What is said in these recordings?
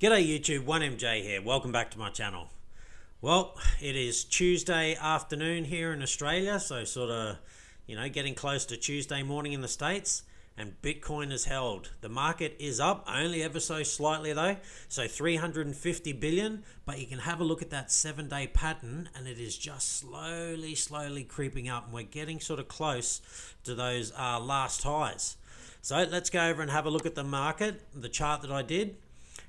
G'day YouTube, 1MJ here. Welcome back to my channel. Well, it is Tuesday afternoon here in Australia, so sort of, you know, getting close to Tuesday morning in the States, and Bitcoin is held. The market is up, only ever so slightly though, so 350 billion, but you can have a look at that seven day pattern, and it is just slowly, slowly creeping up, and we're getting sort of close to those uh, last highs. So let's go over and have a look at the market, the chart that I did.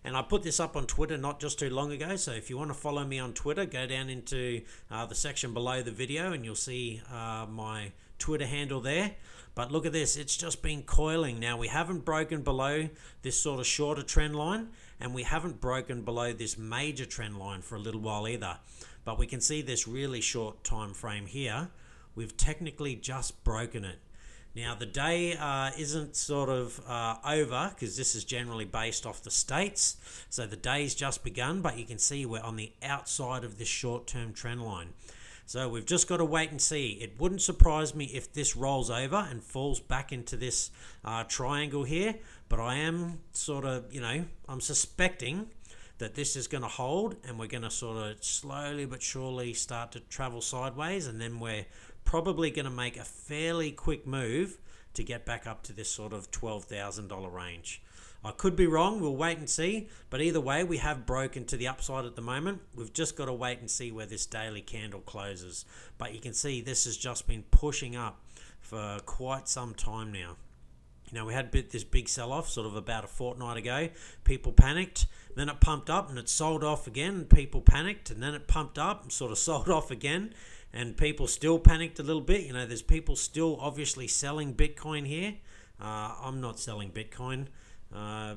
And I put this up on Twitter not just too long ago. So if you want to follow me on Twitter, go down into uh, the section below the video and you'll see uh, my Twitter handle there. But look at this, it's just been coiling. Now we haven't broken below this sort of shorter trend line and we haven't broken below this major trend line for a little while either. But we can see this really short time frame here. We've technically just broken it. Now, the day uh, isn't sort of uh, over because this is generally based off the states. So the day's just begun, but you can see we're on the outside of this short term trend line. So we've just got to wait and see. It wouldn't surprise me if this rolls over and falls back into this uh, triangle here, but I am sort of, you know, I'm suspecting that this is going to hold and we're going to sort of slowly but surely start to travel sideways and then we're probably going to make a fairly quick move to get back up to this sort of $12,000 range. I could be wrong, we'll wait and see, but either way, we have broken to the upside at the moment. We've just got to wait and see where this daily candle closes. But you can see this has just been pushing up for quite some time now. You know, we had this big sell off sort of about a fortnight ago. People panicked, then it pumped up and it sold off again. People panicked and then it pumped up and sort of sold off again and people still panicked a little bit. You know, there's people still obviously selling Bitcoin here. Uh, I'm not selling Bitcoin. Uh,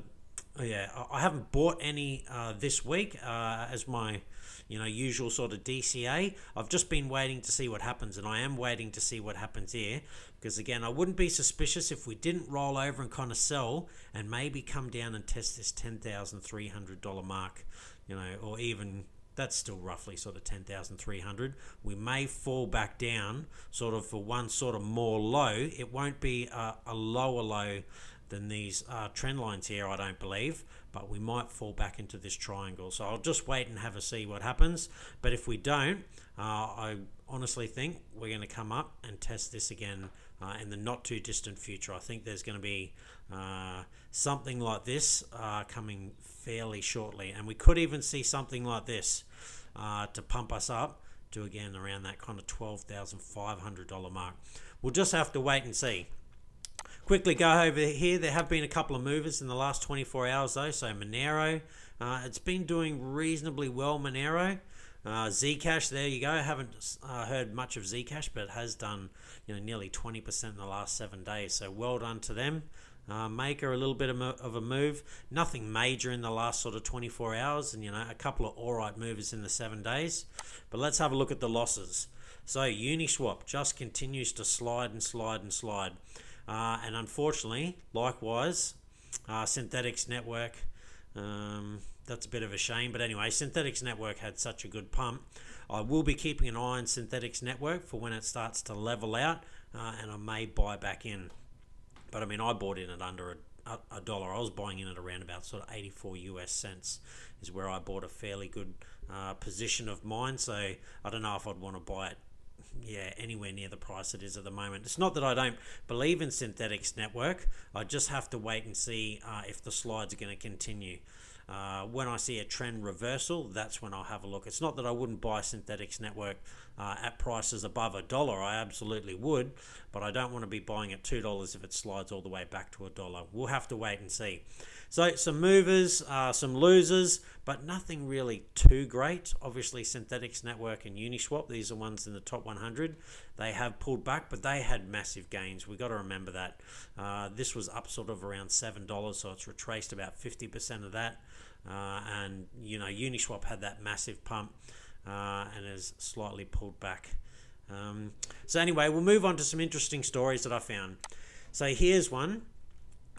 yeah, I haven't bought any uh, this week uh, as my you know usual sort of DCA. I've just been waiting to see what happens, and I am waiting to see what happens here because again, I wouldn't be suspicious if we didn't roll over and kind of sell and maybe come down and test this ten thousand three hundred dollar mark, you know, or even that's still roughly sort of 10,300. We may fall back down sort of for one sort of more low. It won't be a, a lower low than these uh, trend lines here, I don't believe, but we might fall back into this triangle. So I'll just wait and have a see what happens. But if we don't, uh, I honestly think we're going to come up and test this again uh, in the not too distant future. I think there's going to be uh, something like this uh, coming fairly shortly, and we could even see something like this uh, to pump us up to again around that kind of $12,500 mark. We'll just have to wait and see. Quickly go over here. There have been a couple of movers in the last 24 hours though. So Monero, uh, it's been doing reasonably well. Monero. Uh, Zcash, there you go. Haven't uh, heard much of Zcash, but it has done you know nearly 20% in the last seven days. So well done to them. Uh, Maker a little bit of, of, a move, nothing major in the last sort of 24 hours, and you know a couple of all right movers in the seven days. But let's have a look at the losses. So Uniswap just continues to slide and slide and slide, uh, and unfortunately, likewise, uh, Synthetix Network. Um, that's a bit of a shame. But anyway, Synthetix Network had such a good pump. I will be keeping an eye on Synthetix Network for when it starts to level out, uh, and I may buy back in. But I mean, I bought in at under a, a, dollar. I was buying in at around about sort of 84 US cents, is where I bought a fairly good uh, position of mine. So I don't know if I'd want to buy it yeah, anywhere near the price it is at the moment. It's not that I don't believe in Synthetix Network. I just have to wait and see uh, if the slides are going to continue. Uh, when I see a trend reversal, that's when I'll have a look. It's not that I wouldn't buy Synthetix Network uh, at prices above a dollar. I absolutely would, but I don't want to be buying at two dollars if it slides all the way back to a dollar. We'll have to wait and see. So some movers, uh, some losers, but nothing really too great. Obviously, Synthetix Network and Uniswap, these are ones in the top 100. They have pulled back, but they had massive gains. We've got to remember that. Uh, this was up sort of around $7, so it's retraced about 50% of that. Uh, and you know Uniswap had that massive pump uh, and has slightly pulled back. Um, so anyway, we'll move on to some interesting stories that I found. So here's one.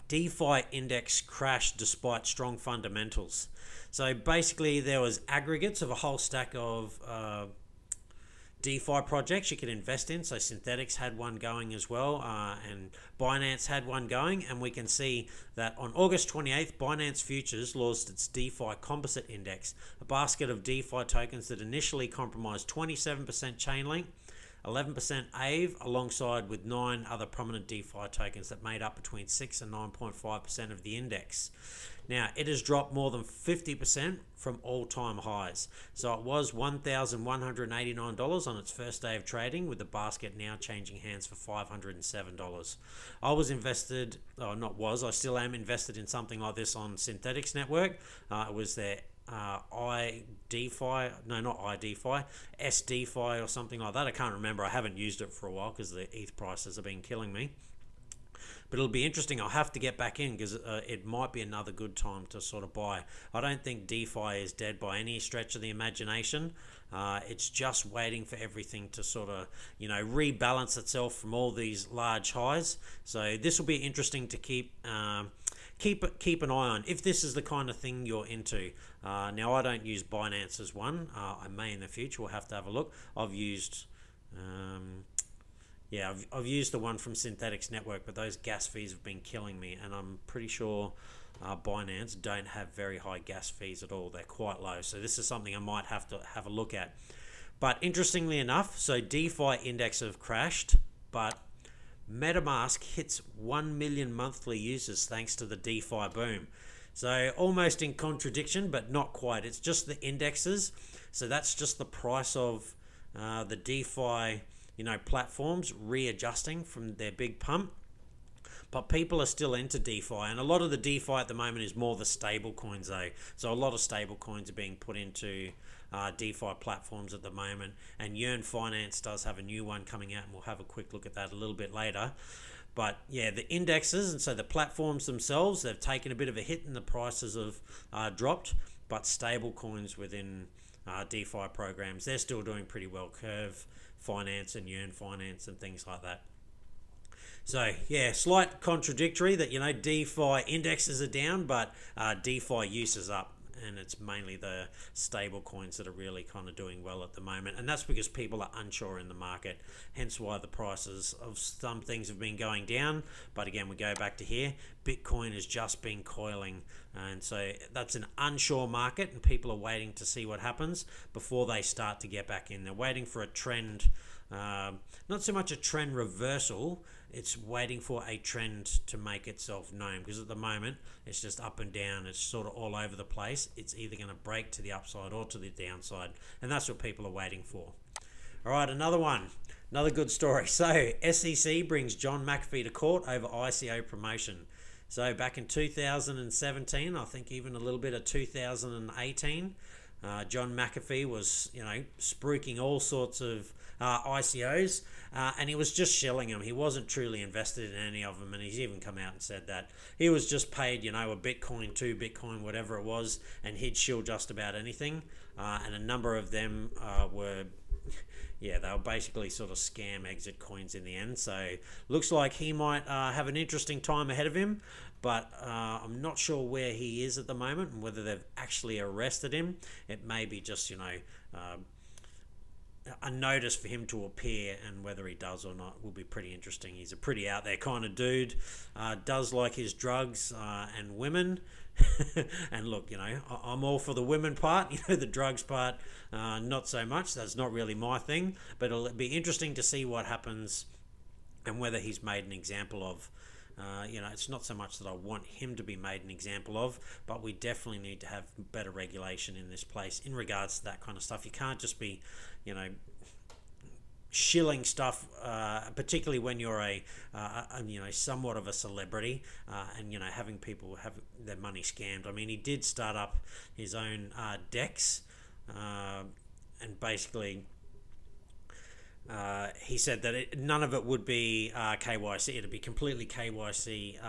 DeFi index crashed despite strong fundamentals. So basically, there was aggregates of a whole stack of uh, DeFi projects you can invest in. So Synthetix had one going as well, uh, and Binance had one going. And we can see that on August 28th, Binance Futures launched its DeFi Composite Index, a basket of DeFi tokens that initially comprised 27% Chainlink. 11% Aave, alongside with nine other prominent DeFi tokens that made up between 6 and 9.5% of the index. Now, it has dropped more than 50% from all time highs. So it was $1,189 on its first day of trading, with the basket now changing hands for $507. I was invested, or oh, not was, I still am invested in something like this on Synthetix Network. Uh, it was their uh, iDeFi, no, not iDeFi, SDeFi or something like that. I can't remember. I haven't used it for a while because the ETH prices have been killing me. But it'll be interesting. I'll have to get back in because uh, it might be another good time to sort of buy. I don't think DeFi is dead by any stretch of the imagination. Uh, it's just waiting for everything to sort of, you know, rebalance itself from all these large highs. So this will be interesting to keep. Um, keep keep an eye on if this is the kind of thing you're into. Uh, now I don't use Binance as one. Uh, I may in the future. We'll have to have a look. I've used. Um, yeah, I've, I've used the one from Synthetix Network, but those gas fees have been killing me, and I'm pretty sure uh, Binance don't have very high gas fees at all. They're quite low, so this is something I might have to have a look at. But interestingly enough, so DeFi index have crashed, but MetaMask hits 1 million monthly users thanks to the DeFi boom. So almost in contradiction, but not quite. It's just the indexes. So that's just the price of uh, the DeFi, you know, platforms readjusting from their big pump. But people are still into DeFi, and a lot of the DeFi at the moment is more the stable coins, though. So a lot of stable coins are being put into uh, DeFi platforms at the moment. And Yearn Finance does have a new one coming out, and we'll have a quick look at that a little bit later. But yeah, the indexes and so the platforms themselves, they've taken a bit of a hit and the prices have uh, dropped, but stable coins within uh, DeFi programs, they're still doing pretty well. Curve Finance and Yearn Finance and things like that. So yeah, slight contradictory that you know DeFi indexes are down, but uh, DeFi use is up and it's mainly the stable coins that are really kind of doing well at the moment. And that's because people are unsure in the market, hence why the prices of some things have been going down. But again, we go back to here Bitcoin has just been coiling. And so that's an unsure market, and people are waiting to see what happens before they start to get back in. They're waiting for a trend, uh, not so much a trend reversal it's waiting for a trend to make itself known because at the moment it's just up and down it's sort of all over the place. It's either going to break to the upside or to the downside and that's what people are waiting for. All right another one another good story. So sec brings john mcafee to court over ico promotion. So back in 2017 i think even a little bit of 2018 uh, John McAfee was, you know, spruiking all sorts of uh, ICOs, uh, and he was just shilling them. He wasn't truly invested in any of them, and he's even come out and said that he was just paid, you know, a Bitcoin, two Bitcoin, whatever it was, and he'd shill just about anything. Uh, and a number of them uh, were yeah, they were basically sort of scam exit coins in the end. So looks like he might uh, have an interesting time ahead of him, but uh, I'm not sure where he is at the moment and whether they've actually arrested him. It may be just you know. Uh, a notice for him to appear and whether he does or not will be pretty interesting. He's a pretty out there kind of dude. Uh, does like his drugs uh, and women. and look, you know, I'm all for the women part. You know, the drugs part, uh, not so much. That's not really my thing. But it'll be interesting to see what happens and whether he's made an example of. Uh, you know, it's not so much that I want him to be made an example of, but we definitely need to have better regulation in this place in regards to that kind of stuff. You can't just be, you know, shilling stuff, uh, particularly when you're a, uh, you know somewhat of a celebrity, uh, and you know having people have their money scammed. I mean, he did start up his own uh, DEX, uh, and basically. Uh, he said that it, none of it would be KYC. It'd be completely KYC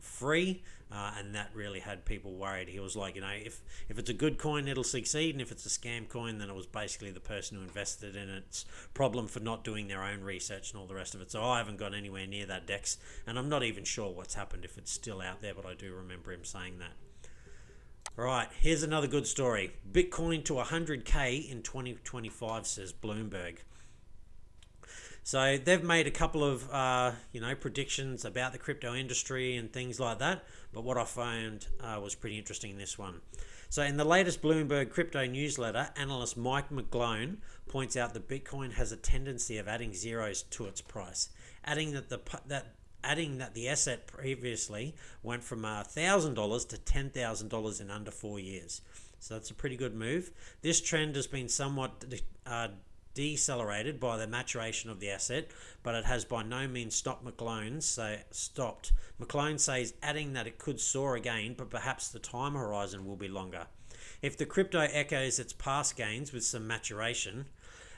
free, uh, and that really had people worried. He was like, you know, if if it's a good coin, it'll succeed, and if it's a scam coin, then it was basically the person who invested in its problem for not doing their own research and all the rest of it. So I haven't got anywhere near that Dex, and I'm not even sure what's happened if it's still out there, but I do remember him saying that. All right, here's another good story. Bitcoin to 100k in 2025, says Bloomberg. So they've made a couple of uh, you know predictions about the crypto industry and things like that. But what I found uh, was pretty interesting in this one. So in the latest Bloomberg crypto newsletter, analyst Mike McGlone points out that Bitcoin has a tendency of adding zeros to its price, adding that the that adding that the asset previously went from $1,000 to $10,000 in under four years. So that's a pretty good move. This trend has been somewhat uh, decelerated by the maturation of the asset, but it has by no means stopped McGlone say stopped. McGlone says adding that it could soar again, but perhaps the time horizon will be longer. If the crypto echoes its past gains with some maturation,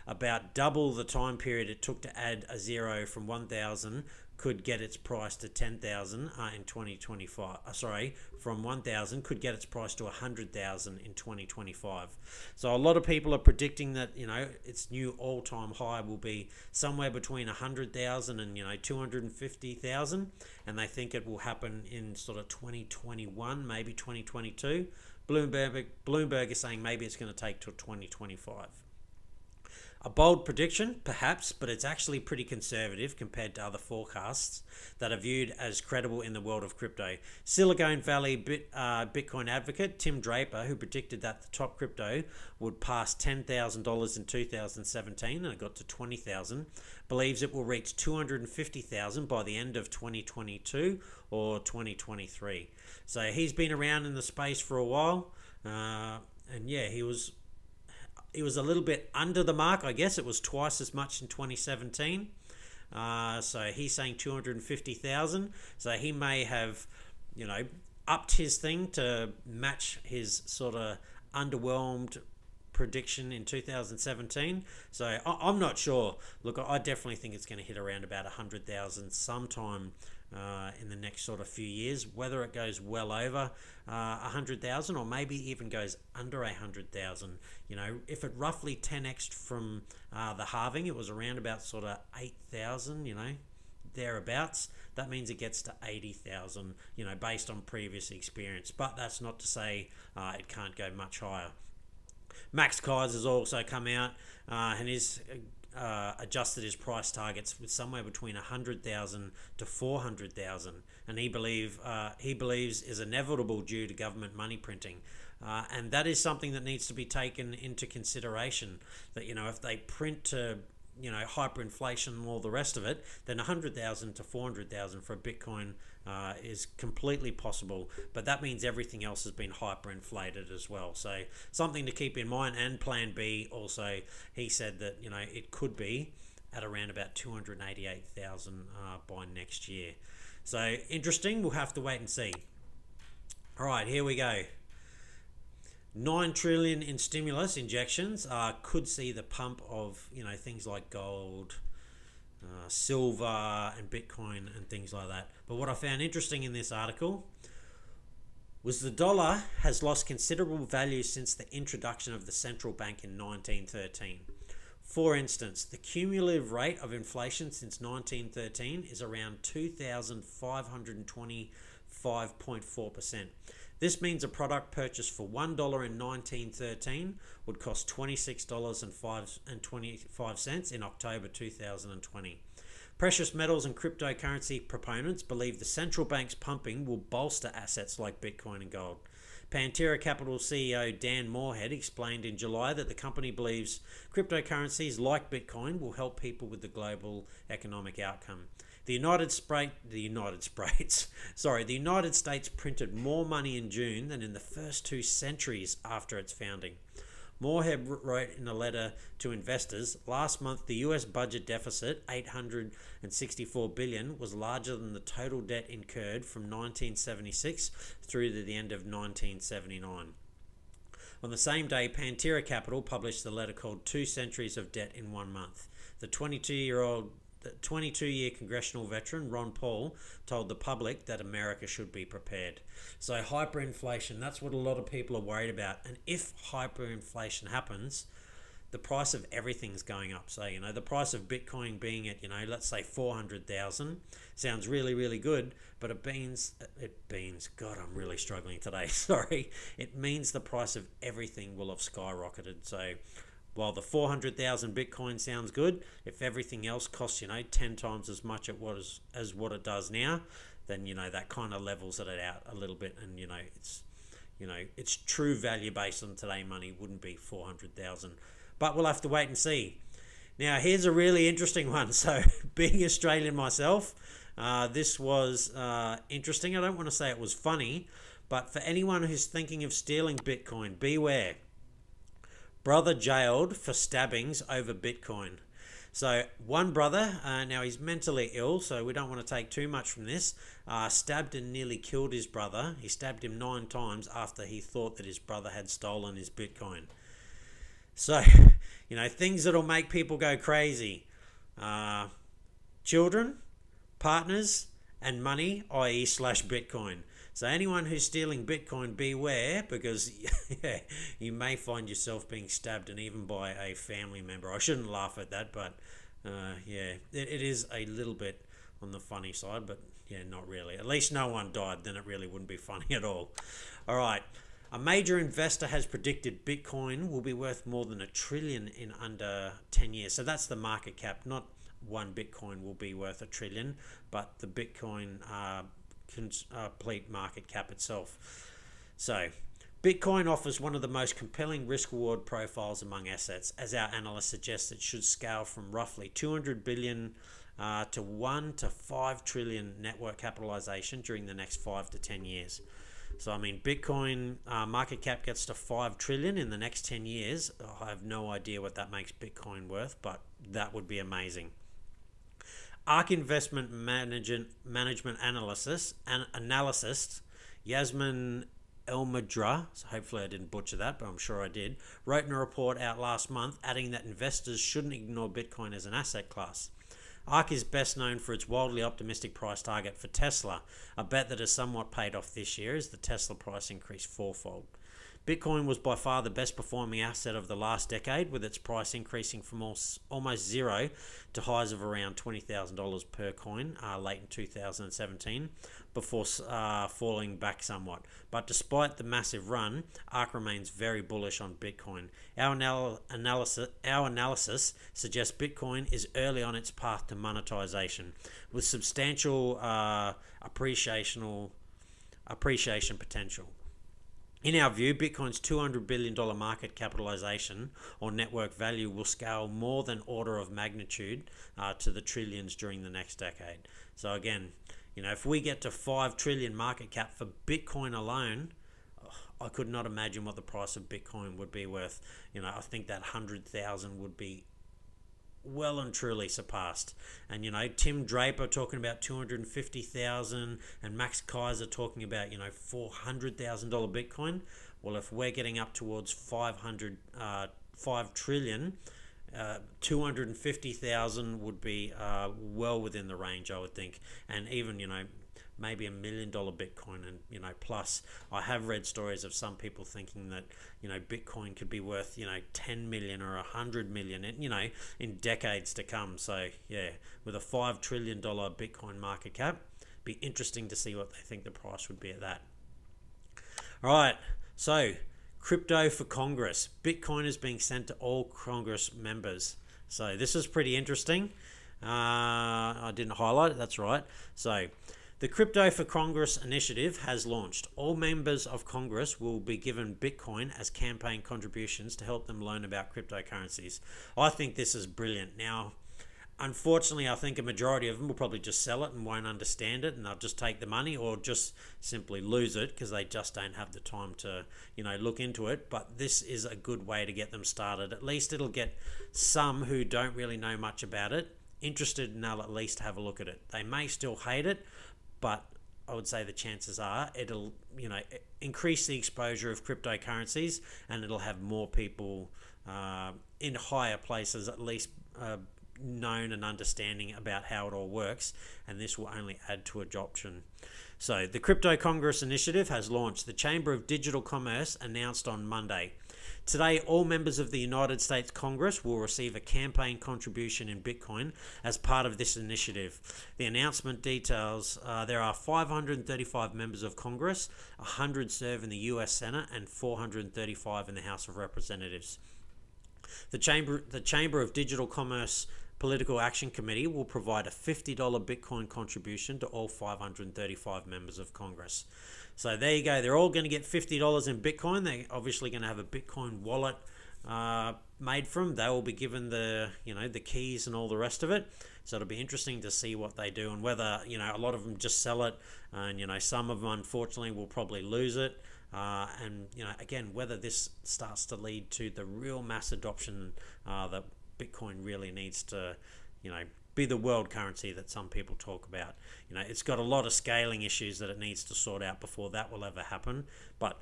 about double the time period it took to add a zero from 1000 could get its price to 10,000 uh, in 2025. Uh, sorry, from 1,000 could get its price to 100,000 in 2025. So a lot of people are predicting that, you know, its new all-time high will be somewhere between 100,000 and, you know, 250,000 and they think it will happen in sort of 2021, maybe 2022. Bloomberg Bloomberg is saying maybe it's going to take till 2025. A bold prediction, perhaps, but it's actually pretty conservative compared to other forecasts that are viewed as credible in the world of crypto. Silicon Valley Bit, uh, Bitcoin advocate Tim Draper, who predicted that the top crypto would pass $10,000 in 2017 and it got to 20,000, believes it will reach 250,000 by the end of 2022 or 2023. So he's been around in the space for a while. Uh, and yeah, he was it was a little bit under the mark, I guess. It was twice as much in 2017. Uh, so he's saying 250,000. So he may have, you know, upped his thing to match his sort of underwhelmed prediction in 2017. So I, I'm not sure. Look, I definitely think it's going to hit around about 100,000 sometime uh, in the next sort of few years. Whether it goes well over uh, 100,000 or maybe even goes under 100,000. You know, if it roughly 10x from uh, the halving, it was around about sort of 8,000, you know, thereabouts. That means it gets to 80,000, you know, based on previous experience. But that's not to say uh, it can't go much higher. Max Keiser has also come out uh, and is uh, adjusted his price targets with somewhere between 100,000 to 400,000 and he believe uh, he believes is inevitable due to government money printing. Uh, and that is something that needs to be taken into consideration that you know if they print to you know hyperinflation and all the rest of it then 100,000 to 400,000 for a bitcoin uh, is completely possible, but that means everything else has been hyperinflated as well. So something to keep in mind. And Plan B also, he said that you know it could be at around about two hundred eighty-eight thousand uh, by next year. So interesting. We'll have to wait and see. All right, here we go. 9 trillion in stimulus injections uh, could see the pump of you know things like gold uh, silver and Bitcoin and things like that. But what I found interesting in this article was the dollar has lost considerable value since the introduction of the central bank in 1913. For instance, the cumulative rate of inflation since 1913 is around 2,525.4%. This means a product purchased for $1 in 1913 would cost $26.25 in October 2020. Precious metals and cryptocurrency proponents believe the central bank's pumping will bolster assets like Bitcoin and gold. Pantera Capital CEO Dan Morehead explained in July that the company believes cryptocurrencies like Bitcoin will help people with the global economic outcome. The United States, the United States, sorry, the United States printed more money in June than in the first two centuries after its founding. Morehead wrote in a letter to investors, last month the US budget deficit, 864 billion, was larger than the total debt incurred from 1976 through to the end of 1979. On the same day, Pantera Capital published the letter called Two Centuries of Debt in One Month. The 22 year old 22 year congressional veteran Ron Paul told the public that America should be prepared. So, hyperinflation, that's what a lot of people are worried about. And if hyperinflation happens, the price of everything's going up. So, you know, the price of Bitcoin being at, you know, let's say 400,000 sounds really, really good, but it means, it means, God, I'm really struggling today. Sorry. It means the price of everything will have skyrocketed. So, while the 400,000 Bitcoin sounds good, if everything else costs, you know, 10 times as much at what is, as what it does now, then, you know, that kind of levels it out a little bit. And, you know, it's, you know, its true value based on today money wouldn't be 400,000. But we'll have to wait and see. Now, here's a really interesting one. So, being Australian myself, uh, this was uh, interesting. I don't want to say it was funny, but for anyone who's thinking of stealing Bitcoin, beware. Brother jailed for stabbings over Bitcoin. So, one brother, uh, now he's mentally ill, so we don't want to take too much from this, uh, stabbed and nearly killed his brother. He stabbed him nine times after he thought that his brother had stolen his Bitcoin. So, you know, things that'll make people go crazy. Uh, children, partners, and money, i.e., slash Bitcoin. So anyone who's stealing Bitcoin, beware because yeah, you may find yourself being stabbed and even by a family member. I shouldn't laugh at that, but uh, yeah, it, it is a little bit on the funny side, but yeah, not really. At least no one died, then it really wouldn't be funny at all. All right. A major investor has predicted Bitcoin will be worth more than a trillion in under 10 years. So that's the market cap, not one Bitcoin will be worth a trillion, but the Bitcoin uh, complete market cap itself. So, Bitcoin offers one of the most compelling risk reward profiles among assets, as our analyst suggests it should scale from roughly 200 billion uh, to 1 to 5 trillion network capitalization during the next 5 to 10 years. So, I mean, Bitcoin uh, market cap gets to 5 trillion in the next 10 years. I have no idea what that makes Bitcoin worth, but that would be amazing. ARK Investment Management, Management Analysis, an analyst Yasmin Elmadra, so hopefully I didn't butcher that, but I'm sure I did, wrote in a report out last month adding that investors shouldn't ignore Bitcoin as an asset class. ARK is best known for its wildly optimistic price target for Tesla, a bet that has somewhat paid off this year as the Tesla price increased fourfold. Bitcoin was by far the best performing asset of the last decade, with its price increasing from almost zero to highs of around $20,000 per coin uh, late in 2017 before uh, falling back somewhat. But despite the massive run, ARK remains very bullish on Bitcoin. Our, anal- analysis, our analysis suggests Bitcoin is early on its path to monetization, with substantial uh, appreciation appreciation potential. In our view, Bitcoin's $200 billion market capitalization or network value will scale more than order of magnitude uh, to the trillions during the next decade. So, again, you know, if we get to 5 trillion market cap for Bitcoin alone, I could not imagine what the price of Bitcoin would be worth. You know, I think that 100,000 would be well and truly surpassed. And you know, Tim Draper talking about two hundred and fifty thousand, and Max Keiser talking about you know four hundred thousand dollar Bitcoin. Well, if we're getting up towards 500, uh, 5 trillion, uh, 250,000 would be uh, well within the range, I would think. And even, you know, maybe a million dollar Bitcoin and you know plus I have read stories of some people thinking that you know Bitcoin could be worth you know 10 million or 100 million you know in decades to come. So yeah with a 5 trillion dollar Bitcoin market cap be interesting to see what they think the price would be at that. All right so crypto for Congress. Bitcoin is being sent to all Congress members. So this is pretty interesting. Uh, I didn't highlight it that's right. So the Crypto for Congress initiative has launched. All members of Congress will be given Bitcoin as campaign contributions to help them learn about cryptocurrencies. I think this is brilliant. Now, unfortunately, I think a majority of them will probably just sell it and won't understand it, and they'll just take the money or just simply lose it because they just don't have the time to, you know, look into it. But this is a good way to get them started. At least it'll get some who don't really know much about it interested and they'll at least have a look at it. They may still hate it, but I would say the chances are it'll you know increase the exposure of cryptocurrencies and it'll have more people uh, in higher places at least uh, known and understanding about how it all works and this will only add to adoption. So the Crypto Congress initiative has launched. The Chamber of Digital Commerce announced on Monday Today, all members of the United States Congress will receive a campaign contribution in Bitcoin as part of this initiative. The announcement details uh, there are 535 members of Congress, 100 serve in the US Senate, and 435 in the House of Representatives. The Chamber, the Chamber of Digital Commerce Political Action Committee will provide a $50 Bitcoin contribution to all 535 members of Congress. So there you go. They're all going to get $50 in Bitcoin. They're obviously going to have a Bitcoin wallet uh, made from. They will be given the you know the keys and all the rest of it. So it'll be interesting to see what they do and whether you know a lot of them just sell it, and you know some of them unfortunately will probably lose it. Uh, and you know again whether this starts to lead to the real mass adoption uh, that Bitcoin really needs to you know be the world currency that some people talk about. You know, it's got a lot of scaling issues that it needs to sort out before that will ever happen. But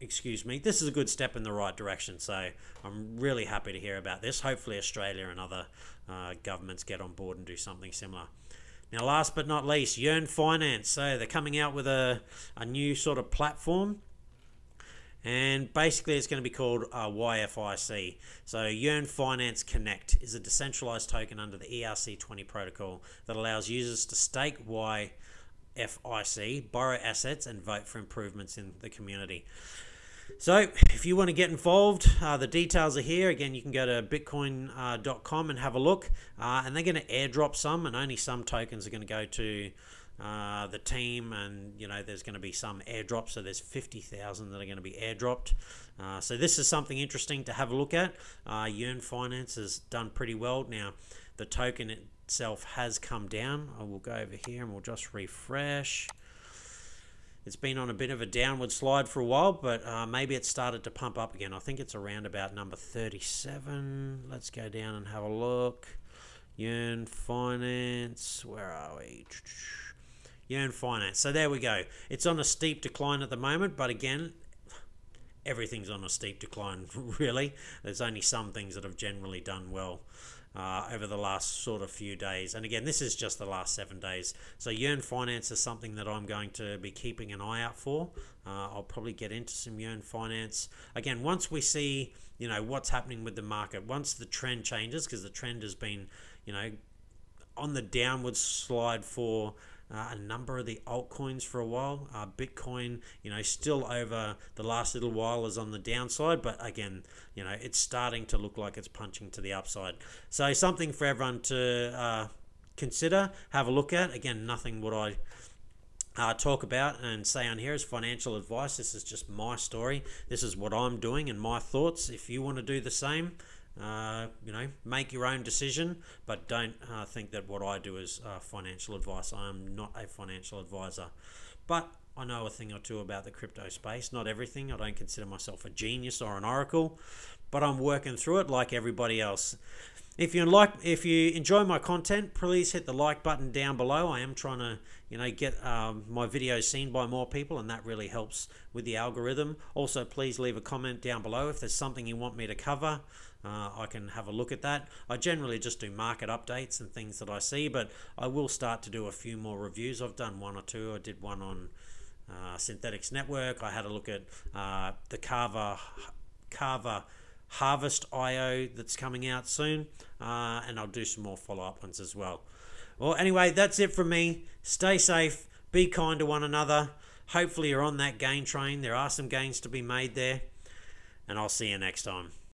excuse me, this is a good step in the right direction. So I'm really happy to hear about this. Hopefully, Australia and other uh, governments get on board and do something similar. Now, last but not least, Yearn Finance. So they're coming out with a, a new sort of platform. And basically, it's going to be called uh, YFIC. So, Yearn Finance Connect is a decentralized token under the ERC20 protocol that allows users to stake YFIC, borrow assets, and vote for improvements in the community. So, if you want to get involved, uh, the details are here. Again, you can go to bitcoin.com uh, and have a look. Uh, and they're going to airdrop some, and only some tokens are going to go to uh, the team. And, you know, there's going to be some airdrops. So, there's 50,000 that are going to be airdropped. Uh, so, this is something interesting to have a look at. Uh, Yearn Finance has done pretty well. Now, the token itself has come down. I will go over here and we'll just refresh. It's been on a bit of a downward slide for a while, but uh, maybe it started to pump up again. I think it's around about number 37. Let's go down and have a look. Yearn Finance, where are we? Yearn Finance. So there we go. It's on a steep decline at the moment, but again, everything's on a steep decline, really. There's only some things that have generally done well uh, over the last sort of few days. And again, this is just the last seven days. So Yearn Finance is something that I'm going to be keeping an eye out for. Uh, I'll probably get into some Yearn Finance. Again, once we see, you know, what's happening with the market, once the trend changes, because the trend has been, you know, on the downward slide for uh, a number of the altcoins for a while. Uh, Bitcoin, you know, still over the last little while is on the downside, but again, you know, it's starting to look like it's punching to the upside. So something for everyone to uh, consider, have a look at. Again, nothing what I uh, talk about and say on here is financial advice. This is just my story. This is what I'm doing and my thoughts. If you want to do the same, uh, you know, make your own decision, but don't uh, think that what I do is uh, financial advice. I am not a financial advisor, but I know a thing or two about the crypto space. Not everything. I don't consider myself a genius or an oracle, but I'm working through it like everybody else. If you like, if you enjoy my content, please hit the like button down below. I am trying to, you know, get um, my videos seen by more people, and that really helps with the algorithm. Also, please leave a comment down below if there's something you want me to cover. Uh, I can have a look at that. I generally just do market updates and things that I see, but I will start to do a few more reviews. I've done one or two. I did one on uh, Synthetix Network. I had a look at uh, the Kava Kava Harvest IO that's coming out soon, uh, and I'll do some more follow up ones as well. Well, anyway, that's it from me. Stay safe, be kind to one another. Hopefully, you're on that gain train. There are some gains to be made there, and I'll see you next time.